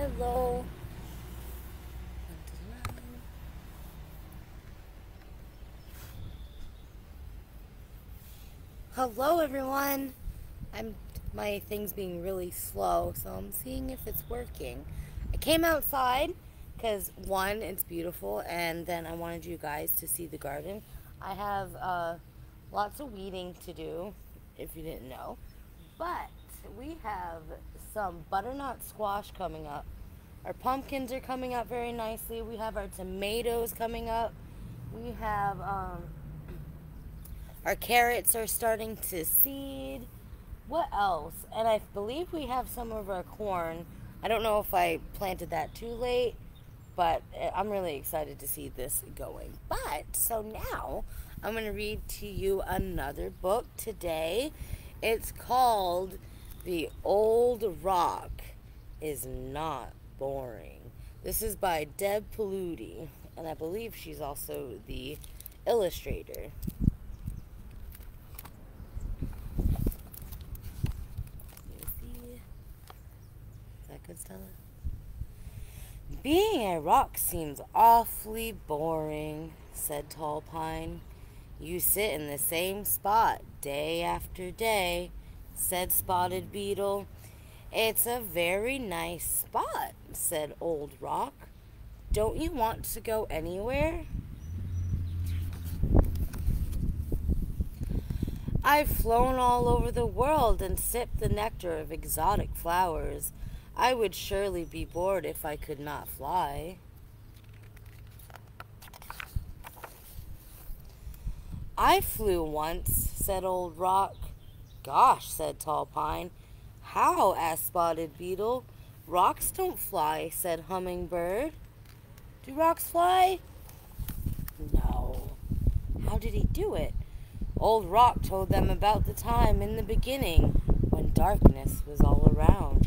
Hello. Hello everyone. I'm my thing's being really slow, so I'm seeing if it's working. I came outside because one, it's beautiful, and then I wanted you guys to see the garden. I have uh, lots of weeding to do, if you didn't know, but have some butternut squash coming up. Our pumpkins are coming up very nicely. We have our tomatoes coming up. We have um, our carrots are starting to seed. What else? And I believe we have some of our corn. I don't know if I planted that too late, but eh, I'm really excited to see this going. But so now I'm going to read to you another book today. It's called The Old Rock is Not Boring. This is by Deb Pilutti, and I believe she's also the illustrator. Is that good, Stella? Being a rock seems awfully boring, said Tall Pine. You sit in the same spot day after day, said Spotted Beetle. It's a very nice spot, said Old Rock. Don't you want to go anywhere? I've flown all over the world and sipped the nectar of exotic flowers. I would surely be bored if I could not fly. I flew once, said Old Rock. Gosh, said Tall Pine. How? asked Spotted Beetle. Rocks don't fly, said Hummingbird. Do rocks fly? No. How did he do it? Old Rock told them about the time in the beginning when darkness was all around.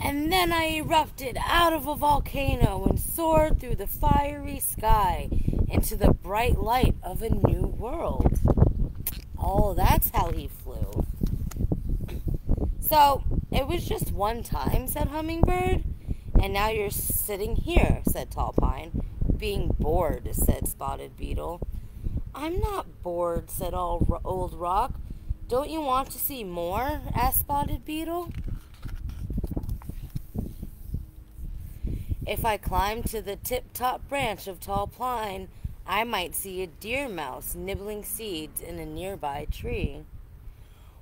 And then I erupted out of a volcano and soared through the fiery sky into the bright light of a new world. Oh, that's how he flew. So, it was just one time, said Hummingbird. And now you're sitting here, said Tall Pine. Being bored, said Spotted Beetle. I'm not bored, said Old Rock. Don't you want to see more? asked Spotted Beetle. If I climbed to the tip-top branch of tall pine, I might see a deer mouse nibbling seeds in a nearby tree,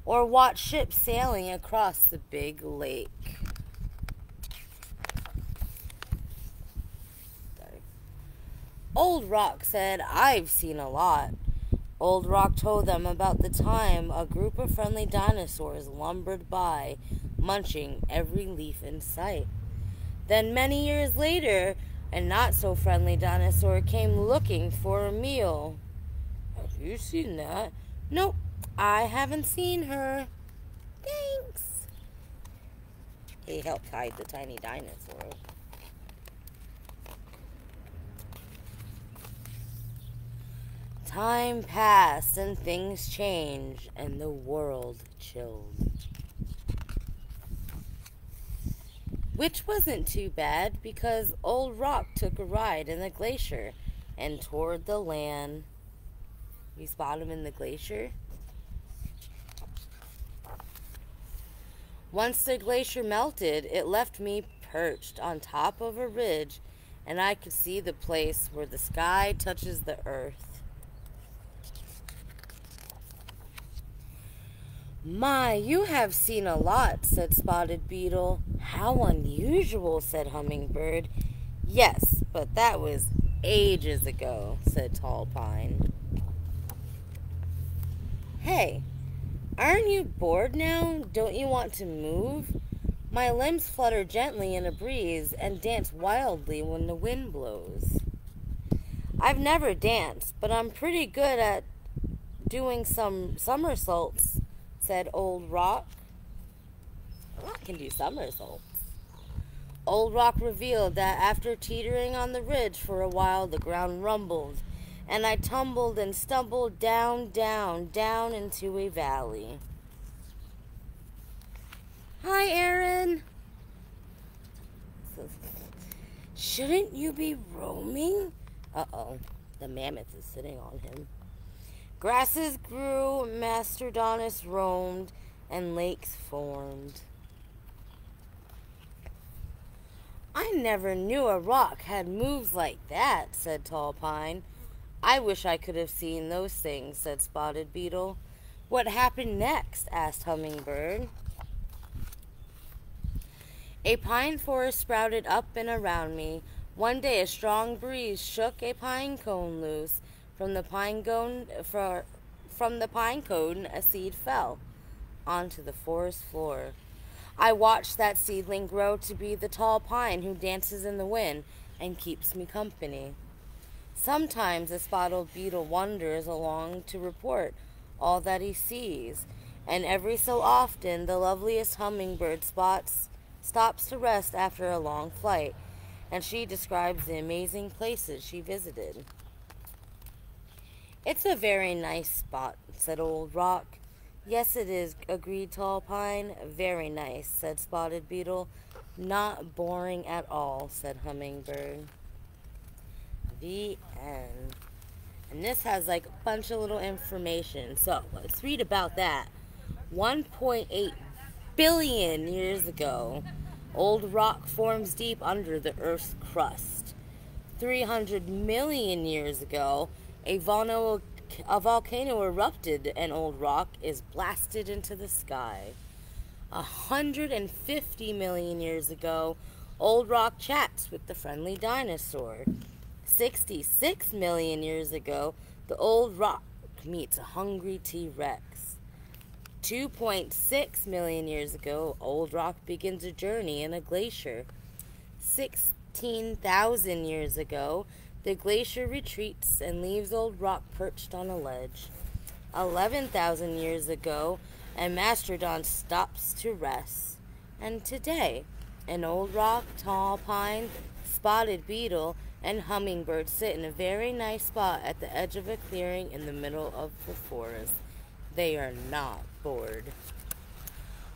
or watch ships sailing across the big lake. Old Rock said, I've seen a lot. Old Rock told them about the time a group of friendly dinosaurs lumbered by, munching every leaf in sight. Then, many years later, a not so friendly dinosaur came looking for a meal. Have you seen that? Nope, I haven't seen her. Thanks. He helped hide the tiny dinosaur. Time passed and things changed and the world chilled. Which wasn't too bad because Old Rock took a ride in the glacier and toured the land. You spot him in the glacier? Once the glacier melted, it left me perched on top of a ridge and I could see the place where the sky touches the earth. My, you have seen a lot, said Spotted Beetle. How unusual, said Hummingbird. Yes, but that was ages ago, said Tall Pine. Hey, aren't you bored now? Don't you want to move? My limbs flutter gently in a breeze and dance wildly when the wind blows. I've never danced, but I'm pretty good at doing some somersaults said Old Rock. I can do somersaults. Old Rock revealed that after teetering on the ridge for a while, the ground rumbled, and I tumbled and stumbled down, down, down into a valley. Hi, Hi, Aaron. Shouldn't you be roaming? Uh-oh. The mammoth is sitting on him. Grasses grew, Mastodons roamed, and lakes formed. I never knew a rock had moves like that, said Tall Pine. I wish I could have seen those things, said Spotted Beetle. What happened next? asked Hummingbird. A pine forest sprouted up and around me. One day a strong breeze shook a pine cone loose. From the pine cone, for, from the pine cone a seed fell onto the forest floor. I watched that seedling grow to be the tall pine who dances in the wind and keeps me company. Sometimes a spotted beetle wanders along to report all that he sees, and every so often the loveliest hummingbird spots stops to rest after a long flight, and she describes the amazing places she visited. It's a very nice spot, said Old Rock. Yes, it is, agreed Tall Pine. Very nice, said Spotted Beetle. Not boring at all, said Hummingbird. The end. And this has like a bunch of little information. So let's read about that. 1.8 billion years ago, old rock forms deep under the Earth's crust. 300 million years ago, a volcano a volcano erupted and old rock is blasted into the sky. 150 million years ago, old rock chats with the friendly dinosaur. 66 million years ago, the old rock meets a hungry T Rex. 2.6 million years ago, old rock begins a journey in a glacier. 16,000 years ago, the glacier retreats and leaves old rock perched on a ledge. 11,000 years ago, a mastodon stops to rest. And today, an old rock, tall pine, spotted beetle, and hummingbird sit in a very nice spot at the edge of a clearing in the middle of the forest. They are not bored.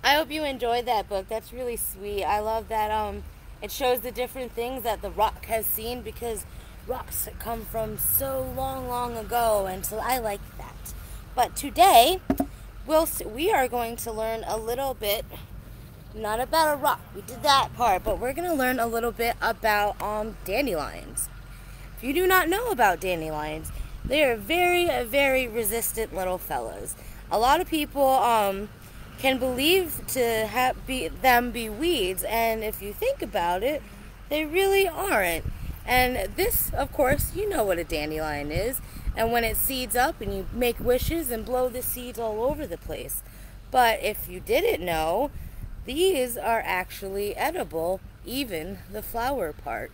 I hope you enjoyed that book. That's really sweet. I love that um it shows the different things that the rock has seen because rocks that come from so long, long ago, and so I like that. But today, we'll we are going to learn a little bit, not about a rock. We did that part, but we're going to learn a little bit about um, dandelions. If you do not know about dandelions, they are very, very resistant little fellows. A lot of people um, can believe to have be, them be weeds, and if you think about it, they really aren't. And this, of course, you know what a dandelion is. And when it seeds up and you make wishes and blow the seeds all over the place. But if you didn't know, these are actually edible, even the flower part.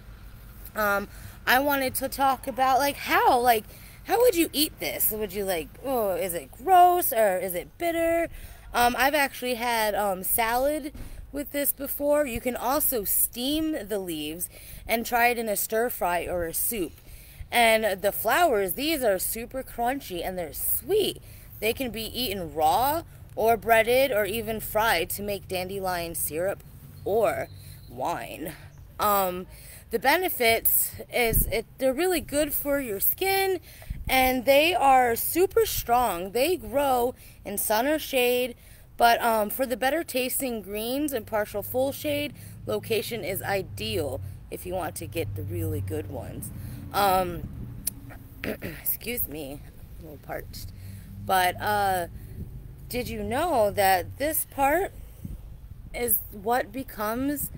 Um, I wanted to talk about like how, like, how would you eat this? Would you like, oh, is it gross or is it bitter? Um, I've actually had um, salad with this before. You can also steam the leaves and try it in a stir fry or a soup. And the flowers, these are super crunchy and they're sweet. They can be eaten raw or breaded or even fried to make dandelion syrup or wine. Um, the benefits is it, they're really good for your skin and they are super strong. They grow in sun or shade but um, for the better tasting greens and partial full shade, location is ideal if you want to get the really good ones. Um, excuse me, a little parched. But uh, did you know that this part is what becomes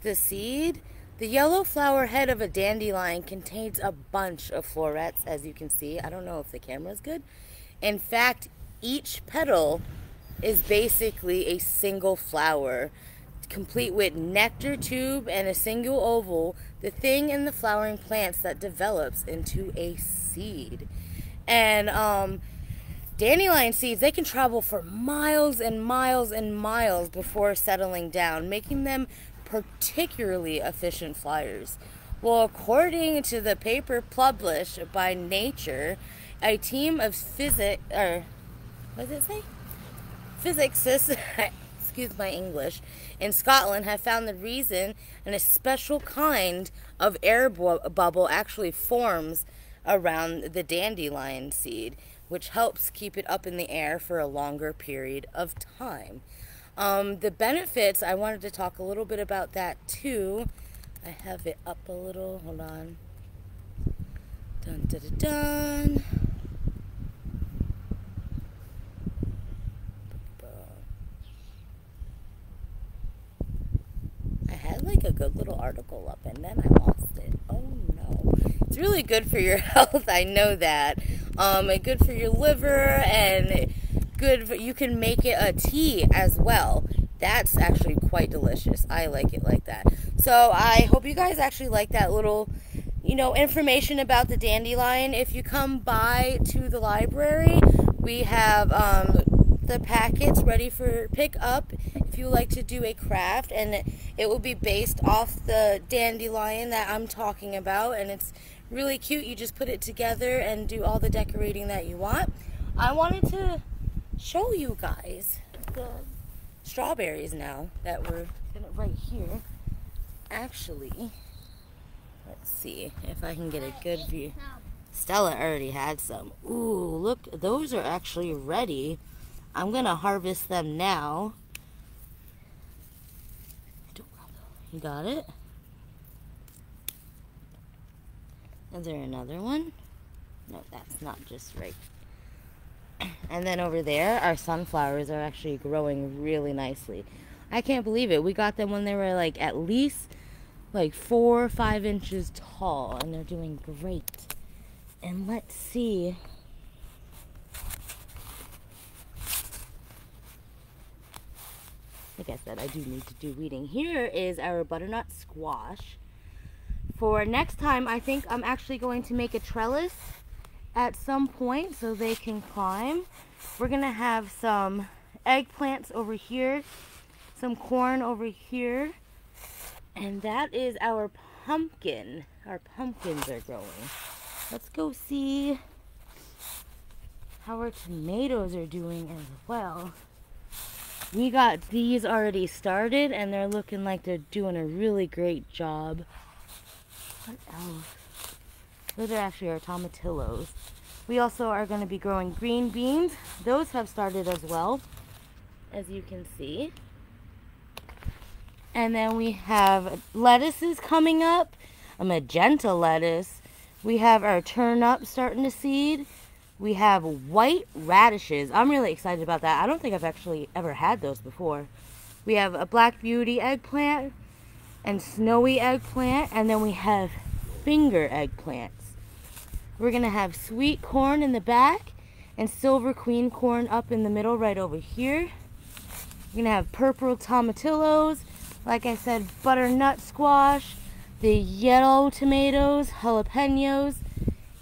the seed? The yellow flower head of a dandelion contains a bunch of florets, as you can see. I don't know if the camera is good. In fact, each petal is basically a single flower, complete with nectar tube and a single ovule, the thing in the flowering plants that develops into a seed. And um, dandelion seeds, they can travel for miles and miles and miles before settling down, making them particularly efficient flyers. Well, according to the paper published by Nature, a team of physics, or what does it say? Physicists, excuse my English, in Scotland have found the reason and a special kind of air bu bubble actually forms around the dandelion seed, which helps keep it up in the air for a longer period of time. Um, the benefits, I wanted to talk a little bit about that too. I have it up a little, hold on. Dun, dun, dun, dun. I had like a good little article up and then I lost it. Oh no. It's really good for your health, I know that. Um, and good for your liver and good for, you can make it a tea as well. That's actually quite delicious. I like it like that. So I hope you guys actually like that little you know, information about the dandelion. If you come by to the library, we have um, the packets ready for pickup if you like to do a craft, and it will be based off the dandelion that I'm talking about, and it's really cute. You just put it together and do all the decorating that you want. I wanted to show you guys the strawberries now that we're right here. Actually, Let's see if I can get a good view. Stella already had some. Ooh, look, those are actually ready. I'm to harvest them now. You got it? Is there another one? No, that's not just right. And then over there, our sunflowers are actually growing really nicely. I can't believe it. We got them when they were like at least like four or five inches tall and they're doing great. And let's see. Like I said, I do need to do weeding. Here is our butternut squash. For next time, I think I'm actually going to make a trellis at some point so they can climb. We're going to have some eggplants over here, some corn over here, and that is our pumpkin. Our pumpkins are growing. Let's go see how our tomatoes are doing as well. We got these already started and they're looking like they're doing a really great job. What else? Those are actually our tomatillos. We also are going to be growing green beans. Those have started as well, as you can see. And then we have lettuces coming up, a magenta lettuce. We have our turnip starting to seed. We have white radishes. I'm really excited about that. I don't think I've actually ever had those before. We have a black beauty eggplant and snowy eggplant. And then we have finger eggplants. We're going to have sweet corn in the back and silver queen corn up in the middle right over here. We're going to have purple tomatillos like I said, butternut squash, the yellow tomatoes, jalapenos,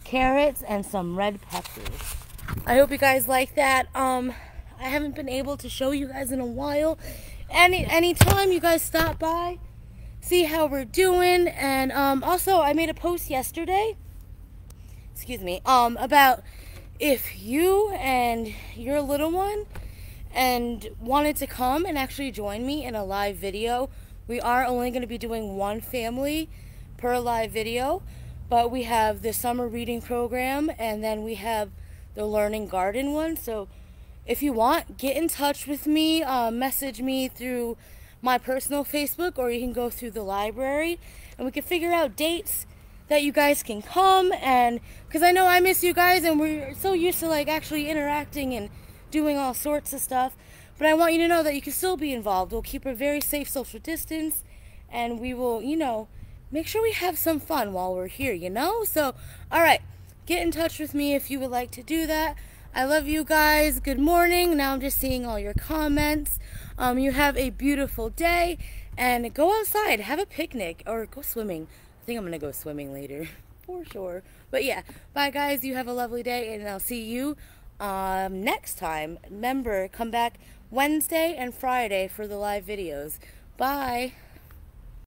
carrots, and some red peppers. I hope you guys like that. Um, I haven't been able to show you guys in a while. Any anytime you guys stop by, see how we're doing. And um, also, I made a post yesterday. Excuse me. Um, about if you and your little one and wanted to come and actually join me in a live video. We are only going to be doing one family per live video, but we have the summer reading program and then we have the learning garden one. So if you want, get in touch with me, uh, message me through my personal Facebook or you can go through the library and we can figure out dates that you guys can come and because I know I miss you guys and we're so used to like actually interacting and doing all sorts of stuff. But I want you to know that you can still be involved. We'll keep a very safe social distance and we will, you know, make sure we have some fun while we're here, you know? So, all right, get in touch with me if you would like to do that. I love you guys. Good morning. Now I'm just seeing all your comments. Um, you have a beautiful day and go outside, have a picnic or go swimming. I think I'm going to go swimming later for sure. But yeah, bye guys. You have a lovely day and I'll see you um, next time. Remember, come back Wednesday and Friday for the live videos. Bye.